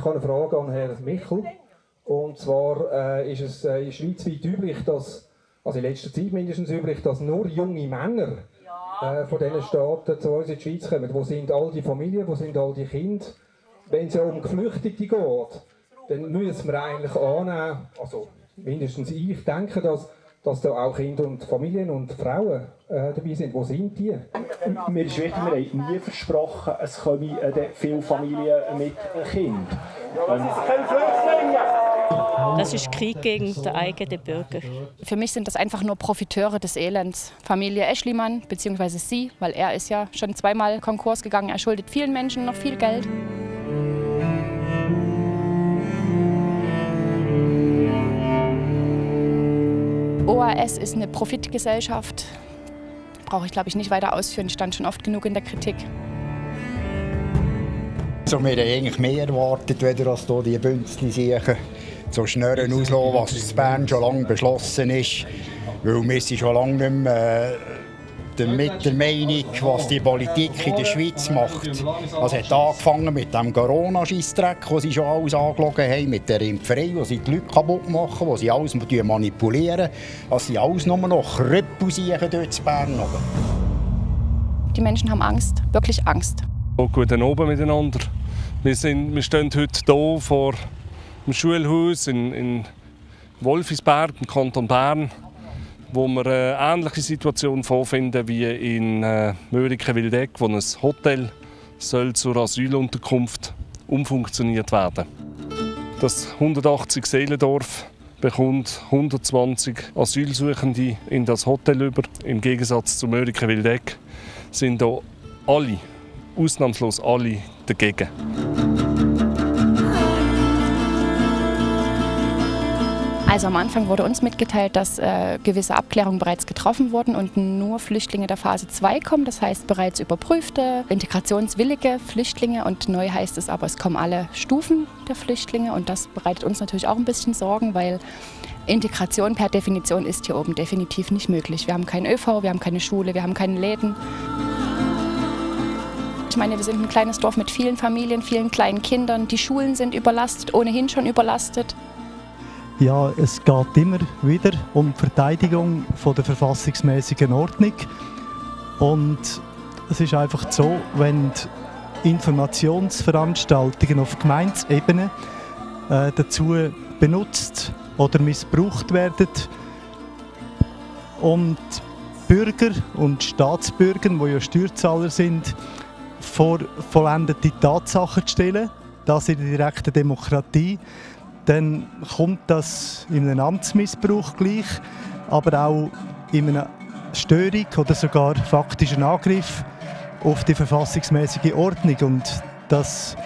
Ich habe eine Frage an Herrn Michel. Und zwar äh, ist es äh, schweizweit üblich, dass, also in letzter Zeit mindestens üblich, dass nur junge Männer äh, von diesen Staaten zu uns in die Schweiz kommen. Wo sind all die Familien, wo sind all die Kinder? Wenn es ja um Geflüchtete geht, dann müssen wir eigentlich annehmen, also mindestens ich denke, dass, dass da auch Kinder und Familien und Frauen äh, dabei sind. Wo sind die? Mir ist wichtig, wir haben nie versprochen, es kommen äh, viele Familien mit Kindern. Ähm, das ist Krieg gegen die eigenen Bürger. Für mich sind das einfach nur Profiteure des Elends. Familie Eschlimann, beziehungsweise sie, weil er ist ja schon zweimal Konkurs gegangen. Er schuldet vielen Menschen noch viel Geld. OAS ist eine Profitgesellschaft. Brauche ich, glaube ich, nicht weiter ausführen. Ich stand schon oft genug in der Kritik. So, wir haben eigentlich mehr erwartet, weder als hier die Bünzli siechen. So schnell auslassen, was in Bern schon lange beschlossen ist. Weil wir sind schon lange nicht mehr äh, mit der Meinung, was die Politik in der Schweiz macht. Also es hat angefangen mit dem Corona-Scheissdreck, wo sie schon alles angelogen haben, mit der Impferei, wo sie die Leute kaputt machen, wo sie alles manipulieren. Also sie alles nur noch Krüppel dort in Bern. Die Menschen haben Angst, wirklich Angst. Guten Abend miteinander. Wir, sind, wir stehen heute hier vor dem Schulhaus in, in Wolfisberg, im Kanton Bern, wo wir eine ähnliche Situation vorfinden wie in äh, Möhriken-Wildeck, wo ein Hotel soll zur Asylunterkunft umfunktioniert werden. Das 180 Seelendorf bekommt 120 Asylsuchende in das Hotel über. Im Gegensatz zu Möhriken-Wildeck sind hier alle, ausnahmslos alle, dagegen. Also am Anfang wurde uns mitgeteilt, dass äh, gewisse Abklärungen bereits getroffen wurden und nur Flüchtlinge der Phase 2 kommen, das heißt bereits überprüfte, integrationswillige Flüchtlinge und neu heißt es aber, es kommen alle Stufen der Flüchtlinge und das bereitet uns natürlich auch ein bisschen Sorgen, weil Integration per Definition ist hier oben definitiv nicht möglich. Wir haben keinen ÖV, wir haben keine Schule, wir haben keine Läden. Ich meine, wir sind ein kleines Dorf mit vielen Familien, vielen kleinen Kindern. Die Schulen sind überlastet, ohnehin schon überlastet. Ja, es geht immer wieder um die Verteidigung von der verfassungsmäßigen Ordnung. Und es ist einfach so, wenn Informationsveranstaltungen auf Gemeindeebene äh, dazu benutzt oder missbraucht werden, um Bürger und Staatsbürger, die ja Steuerzahler sind, vor vollendete Tatsachen zu stellen, das in der direkten Demokratie, dann kommt das in einem Amtsmissbrauch gleich, aber auch in einer Störung oder sogar faktischen Angriff auf die verfassungsmäßige Ordnung. Und das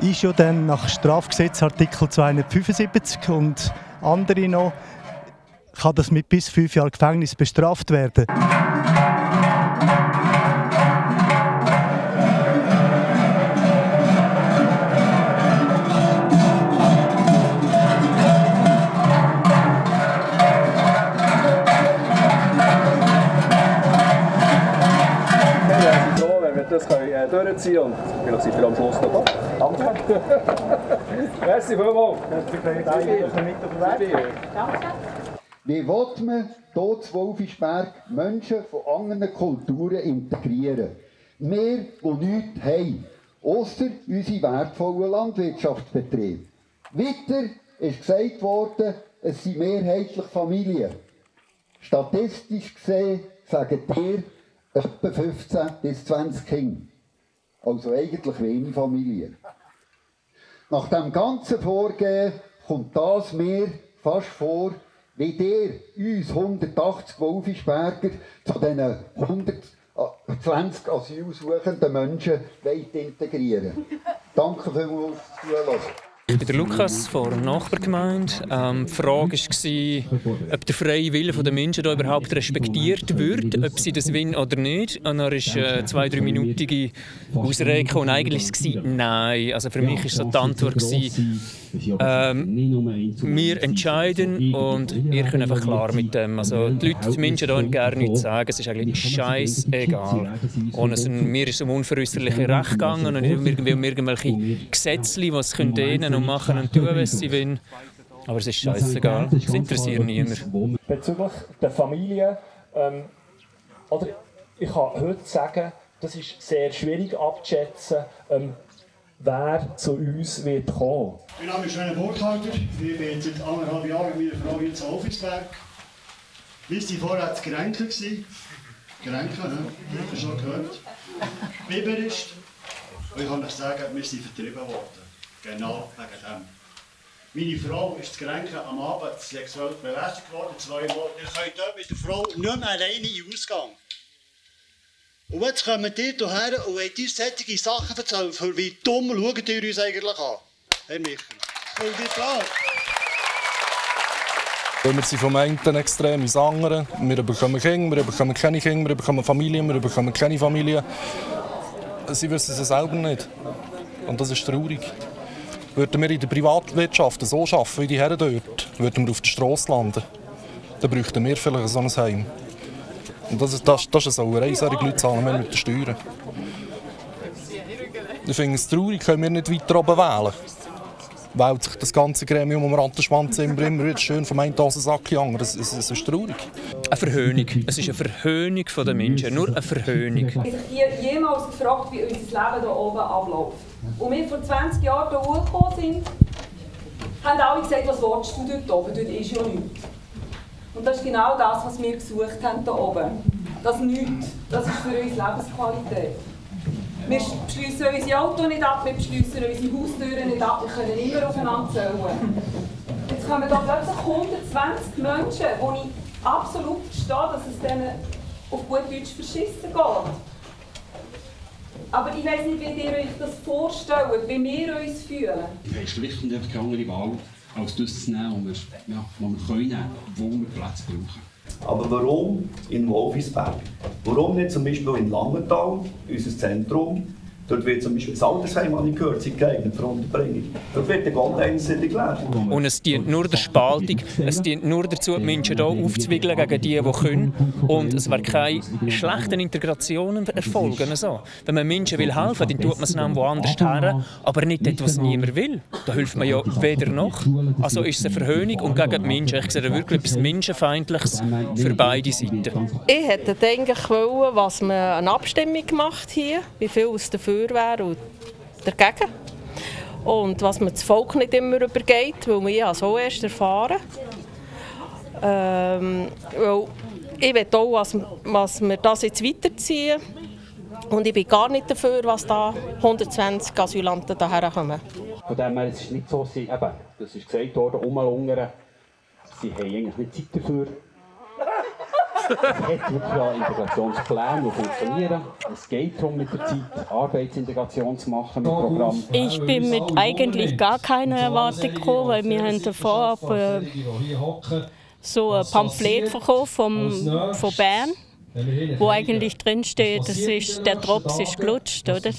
ist ja dann nach Strafgesetz Artikel 275 und andere noch, kann das mit bis fünf Jahren Gefängnis bestraft werden. Äh, durchziehen und vielleicht sind wir am Schluss noch da. Danke. Merci vielmals. Wie will man hier zu Wolfisberg Menschen von anderen Kulturen integrieren? Wir, die nichts haben, außer unsere wertvollen Landwirtschaftsbetriebe. Weiter ist gesagt worden, es sind mehrheitlich Familien. Statistisch gesehen sagen wir, etwa 15 bis 20 Kinder. Also eigentlich wenig Familien. Nach dem ganzen Vorgehen kommt das mir fast vor, wie der uns 180 Wolfisberger zu diesen 120 asylsuchenden Menschen integrieren Danke vielmals fürs Zuhören. Ich bin der Lukas von einer Nachbargemeinde. Ähm, die Frage war, ob der freie Wille der Menschen hier überhaupt respektiert wird, ob sie das wollen oder nicht. Und dann war eine zwei-, dreiminütige Ausrede und eigentlich war es nein. Also für mich war so die Antwort, ähm, wir entscheiden und ihr könnt einfach klar mit dem. Also die Leute, die Menschen hier gerne nichts sagen, es ist eigentlich scheißegal. Und es, mir ist um unveräußerliche Recht gegangen und nicht um irgendwelche Gesetze, die es denen und machen und tun, was sie wollen. Aber es ist scheißegal, es interessiert niemand. Bezüglich der Familie, ähm, oder ich kann heute sagen, das ist sehr schwierig abzuschätzen, ähm, wer zu uns wird kommen. Mein Name ist René Burkhalter, ich bin jetzt seit anderthalb Jahren mit meiner Frau hier zu Hofisberg. Wir waren vorher zu Grenken. Grenken, ne? habt ihr schon gehört. Biber ist. Und ich kann euch sagen, wir sind vertrieben worden. Genau wegen dem. Meine Frau ist zu Grenken am Abend sexuell belästigt worden, zweimal. Ihr könnt dort mit der Frau nicht mehr alleine in den Ausgang. Und jetzt kommen die hierher und wollen uns solche Sachen erzählen. Für wie dumm schauen die uns eigentlich an? Herr Michael. Und die klar. Wir sind vom einen Extrem ins andere. Wir bekommen Kinder, wir bekommen keine Kinder, wir bekommen Familie, wir bekommen keine Familie. Sie wissen es selber nicht. Und das ist traurig. Würden wir in der Privatwirtschaft so arbeiten wie die Herren dort, würden wir auf der Straße landen. Dann bräuchten wir vielleicht so ein Heim. Und das ist, das, das ist eine Sauerei, solche Leute zahlen wir mit den Steuern. Ich finde es traurig, können wir nicht weiter oben wählen. Weil sich das ganze Gremium um Rattenschwanz immer, immer wieder schön vom einen Sack jagen. Das, das, das ist traurig. Eine Verhöhnung. Es ist eine Verhöhnung der Menschen. Nur eine Verhöhnung. Ich habe sich jemals gefragt, wie unser Leben hier oben abläuft. Als wir vor 20 Jahren hier hochgekommen sind, haben alle gesagt, was willst du dort oben? Dort ist ja nichts. Und das ist genau das, was wir gesucht haben hier oben. Das Nichts, das ist für uns Lebensqualität. Wir beschließen unsere Autos nicht ab, wir beschließen unsere Haustüren nicht ab, wir können immer aufeinander zählen. Jetzt kommen hier plötzlich 120 Menschen, wo ich absolut verstehe, dass es denen auf gut Deutsch verschissen geht. Aber ich weiß nicht, wie ihr euch das vorstellt, wie wir uns fühlen. Wir haben schlicht und einfach keine andere Wahl, als das zu nehmen, wo wir, ja, wir können wo wir Platz brauchen. Aber warum in Wolfisberg? Warum nicht zum Beispiel in Langenthal, unser Zentrum? Dort wird zum Beispiel das Altersheim, habe ich gehört, sind geeignet für Unterbringung. Dort wird der Goldeinsiedlung geleert. Und es dient nur der Spaltung, es dient nur dazu, die Menschen hier aufzuwickeln gegen die, die können. Und es werden keine schlechten Integrationen erfolgen. So. Wenn man Menschen will helfen will, dann tut man es dann woanders her, aber nicht dort, was niemand will. Da hilft man ja weder noch. Also ist es eine Verhöhnung und gegen die Menschen. Ich sehe wirklich etwas Menschenfeindliches für beide Seiten. Ich hätte eigentlich wollen, was man eine Abstimmung gemacht hier, wie viel es dafür dafür wäre und dagegen. Und was mir das Volk nicht immer übergeht, weil wir ja so erst erfahren. Ähm, ich will auch, dass, dass wir das jetzt weiterziehen. Und ich bin gar nicht dafür, was da 120 Asylanten daher kommen. Von dem her, es ist nicht so, sie, eben, das ist gesagt worden, umlungern, sie haben eigentlich nicht Zeit dafür. Hat wirklich Integrationspläne, die funktionieren. Es geht darum, mit der Zeit Arbeitsintegration zu machen mit Programm. Ich bin mit eigentlich gar keiner Erwartung gekommen, weil wir haben davor äh, so ein Pamphlet verkauft vom, von Bern wo eigentlich drin steht, das ist, der Drops ist gelutscht, oder?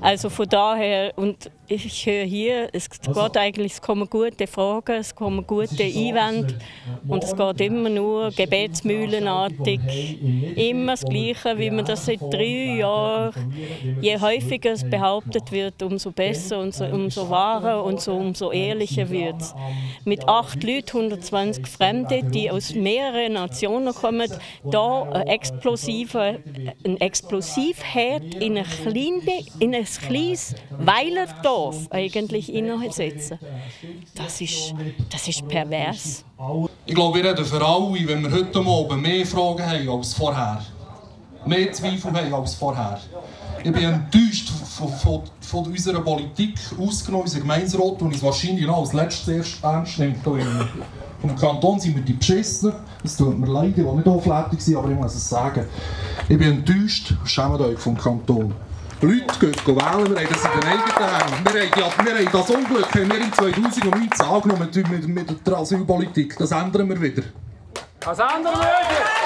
Also von daher, und ich höre hier, es geht eigentlich, es kommen gute Fragen, es kommen gute Einwände und es geht immer nur gebetsmühlenartig, immer das Gleiche, wie man das seit drei Jahren, je häufiger es behauptet wird, umso besser und so, umso wahrer und so, umso ehrlicher wird es. Mit acht Leuten, 120 Fremde, die aus mehreren Nationen kommen, da explosiver, ein Explosivherd in ein, kleine, in ein kleines Weilerdorf eigentlich hineinsetzen. Das ist, das ist pervers. Ich glaube, wir reden für alle, wenn wir heute Abend mehr Fragen haben als vorher. Mehr Zweifel haben als vorher. Ich bin enttäuscht von, von, von unserer Politik, ausgenommen unser Gemeinsrat, und uns wahrscheinlich noch als letztes ernst nimmt. Vom Kanton sind wir die Beschissen. Es tut mir leid, ich will nicht auflädig aber ich muss es sagen. Ich bin enttäuscht, schämt euch vom Kanton. Leute gehen wählen. Wir haben das in den eigenen Händen. Wir haben, ja, wir haben das Unglück haben wir in 2019 angenommen mit, mit, mit der Asylpolitik. Das ändern wir wieder. Das ändern wir wieder!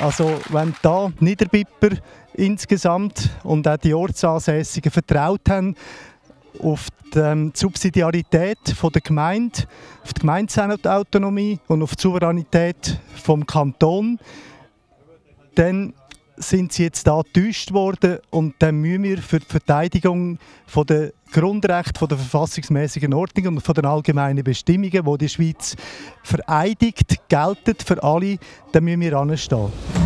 Also wenn da Niederbipper insgesamt und auch die Ortsansässigen vertraut haben auf die ähm, Subsidiarität der Gemeinde, auf die Gemeindeautonomie und auf die Souveränität vom Kanton, dann sind sie jetzt da getäuscht worden und dann müssen wir für die Verteidigung von der Grundrechte, von der verfassungsmäßigen Ordnung und von den allgemeinen Bestimmungen, die die Schweiz vereidigt, gelten für alle, dann müssen wir anstehen.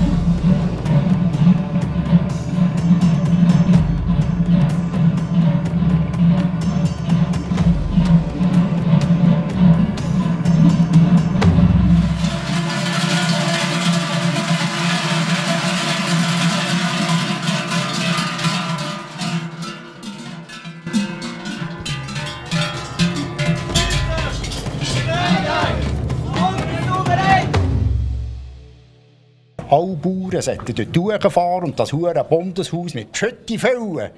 Alle Bauern sollten dort durchfahren und das hure Bundeshaus mit Schütte füllen.